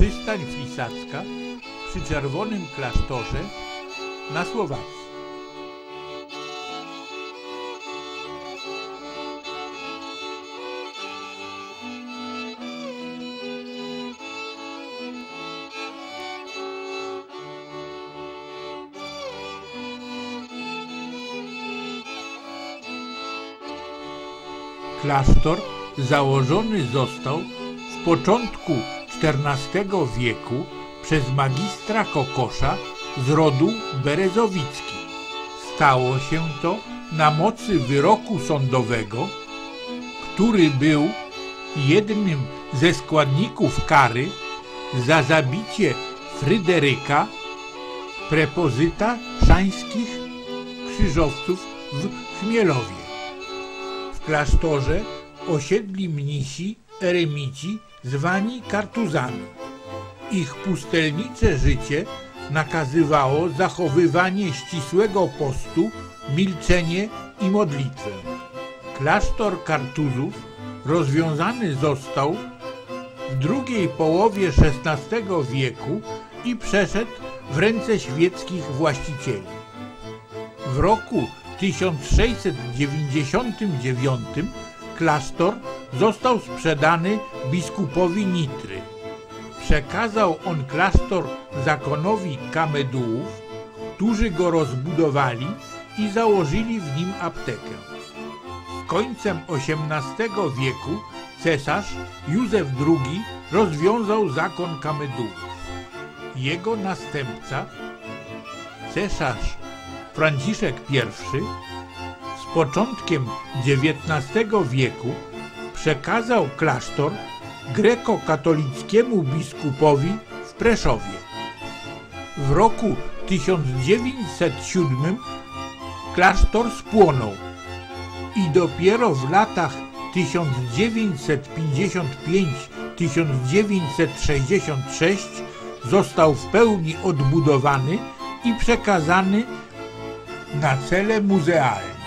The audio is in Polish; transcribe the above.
Przystań Flisacka przy Czerwonym Klasztorze na Słowacji. Klasztor założony został w początku XIV wieku przez magistra Kokosza z rodu Berezowicki. Stało się to na mocy wyroku sądowego, który był jednym ze składników kary za zabicie Fryderyka, prepozyta szańskich krzyżowców w Chmielowie. W klasztorze osiedli mnisi, eremici zwani kartuzami. Ich pustelnicze życie nakazywało zachowywanie ścisłego postu, milczenie i modlitwę. Klasztor Kartuzów rozwiązany został w drugiej połowie XVI wieku i przeszedł w ręce świeckich właścicieli. W roku 1699 klasztor został sprzedany biskupowi Nitry. Przekazał on klasztor zakonowi Kamedułów, którzy go rozbudowali i założyli w nim aptekę. Z końcem XVIII wieku cesarz Józef II rozwiązał zakon Kamedułów. Jego następca, cesarz Franciszek I z początkiem XIX wieku przekazał klasztor grekokatolickiemu biskupowi w Preszowie. W roku 1907 klasztor spłonął i dopiero w latach 1955-1966 został w pełni odbudowany i przekazany na cele muzealne.